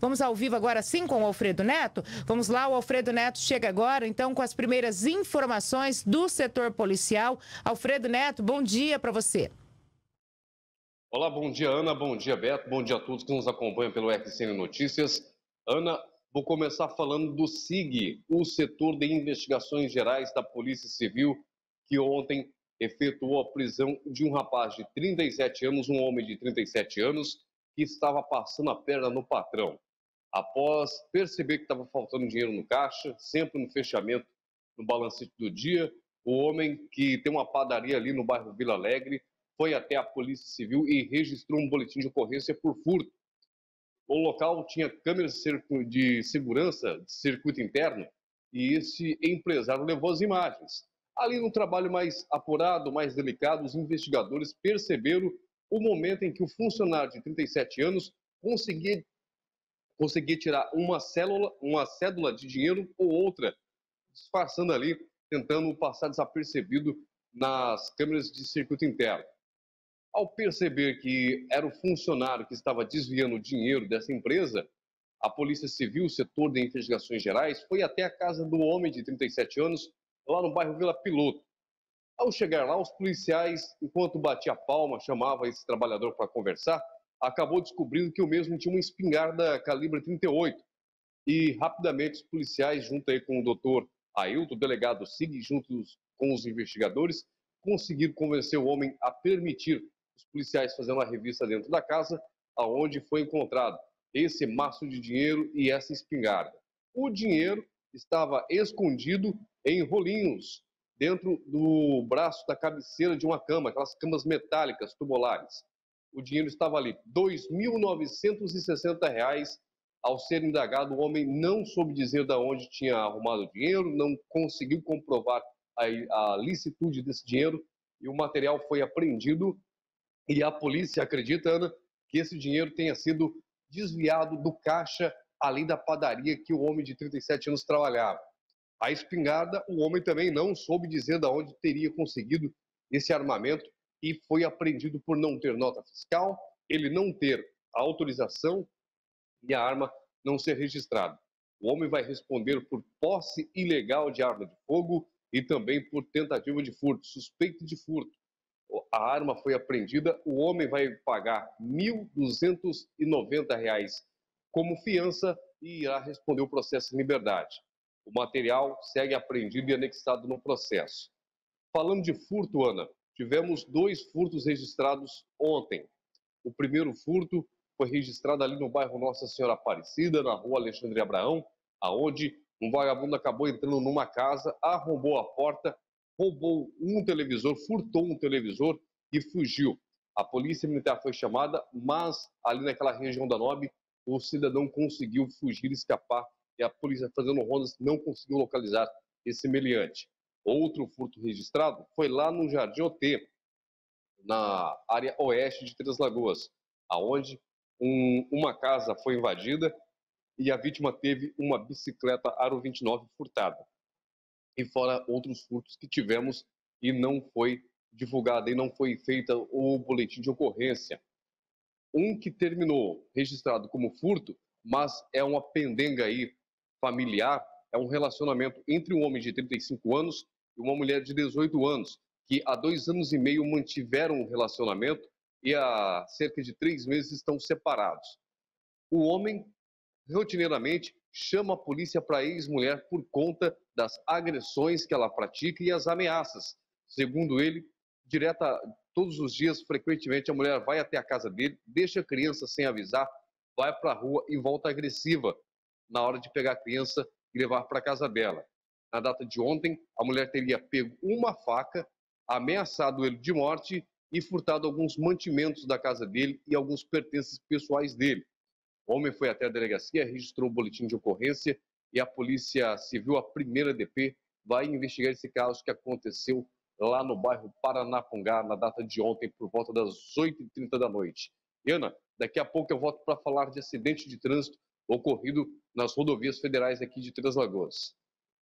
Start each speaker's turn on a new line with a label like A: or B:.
A: Vamos ao vivo agora sim com o Alfredo Neto. Vamos lá, o Alfredo Neto chega agora, então, com as primeiras informações do setor policial. Alfredo Neto, bom dia para você.
B: Olá, bom dia, Ana. Bom dia, Beto. Bom dia a todos que nos acompanham pelo RCN Notícias. Ana, vou começar falando do SIG, o setor de investigações gerais da Polícia Civil, que ontem efetuou a prisão de um rapaz de 37 anos, um homem de 37 anos, que estava passando a perna no patrão. Após perceber que estava faltando dinheiro no caixa, sempre no fechamento, no balancete do dia, o homem que tem uma padaria ali no bairro Vila Alegre foi até a Polícia Civil e registrou um boletim de ocorrência por furto. O local tinha câmeras de segurança de circuito interno e esse empresário levou as imagens. Ali no trabalho mais apurado, mais delicado, os investigadores perceberam o momento em que o funcionário de 37 anos conseguia, conseguia tirar uma célula, uma cédula de dinheiro ou outra, disfarçando ali, tentando passar desapercebido nas câmeras de circuito interno. Ao perceber que era o funcionário que estava desviando o dinheiro dessa empresa, a Polícia Civil, setor de investigações gerais, foi até a casa do homem de 37 anos lá no bairro Vila Piloto. Ao chegar lá, os policiais, enquanto batia palma, chamava esse trabalhador para conversar, acabou descobrindo que o mesmo tinha uma espingarda calibre 38. E rapidamente os policiais, junto aí com o doutor Ailton, o delegado SIG, juntos com os investigadores, conseguiram convencer o homem a permitir os policiais fazer uma revista dentro da casa, aonde foi encontrado esse maço de dinheiro e essa espingarda. O dinheiro estava escondido em rolinhos dentro do braço da cabeceira de uma cama, aquelas camas metálicas tubulares. O dinheiro estava ali, R$ 2.960. Ao ser indagado, o homem não soube dizer de onde tinha arrumado o dinheiro, não conseguiu comprovar a, a licitude desse dinheiro e o material foi apreendido. E a polícia acredita, Ana, que esse dinheiro tenha sido desviado do caixa ali da padaria que o homem de 37 anos trabalhava. A espingarda, o homem também não soube dizer de onde teria conseguido esse armamento e foi apreendido por não ter nota fiscal, ele não ter autorização e a arma não ser registrada. O homem vai responder por posse ilegal de arma de fogo e também por tentativa de furto, suspeito de furto. A arma foi apreendida, o homem vai pagar R$ 1.290 como fiança e irá responder o processo em liberdade. O material segue apreendido e anexado no processo. Falando de furto, Ana, tivemos dois furtos registrados ontem. O primeiro furto foi registrado ali no bairro Nossa Senhora Aparecida, na rua Alexandre Abraão, aonde um vagabundo acabou entrando numa casa, arrombou a porta, roubou um televisor, furtou um televisor e fugiu. A polícia militar foi chamada, mas ali naquela região da Nobre, o cidadão conseguiu fugir e escapar e a polícia fazendo rondas não conseguiu localizar esse meliante. Outro furto registrado foi lá no Jardim OT, na área oeste de Três Lagoas, aonde um, uma casa foi invadida e a vítima teve uma bicicleta Aro 29 furtada. E fora outros furtos que tivemos e não foi divulgada e não foi feita o boletim de ocorrência. Um que terminou registrado como furto, mas é uma pendenga aí familiar é um relacionamento entre um homem de 35 anos e uma mulher de 18 anos, que há dois anos e meio mantiveram um relacionamento e há cerca de três meses estão separados. O homem, rotineiramente, chama a polícia para a ex-mulher por conta das agressões que ela pratica e as ameaças. Segundo ele, direta todos os dias, frequentemente, a mulher vai até a casa dele, deixa a criança sem avisar, vai para a rua e volta agressiva na hora de pegar a criança e levar para casa dela. Na data de ontem, a mulher teria pego uma faca, ameaçado ele de morte e furtado alguns mantimentos da casa dele e alguns pertences pessoais dele. O homem foi até a delegacia, registrou o boletim de ocorrência e a Polícia Civil, a primeira DP, vai investigar esse caso que aconteceu lá no bairro Paranapungá, na data de ontem, por volta das 8h30 da noite. Ana, daqui a pouco eu volto para falar de acidente de trânsito ocorrido nas rodovias federais aqui de Três Lagoas.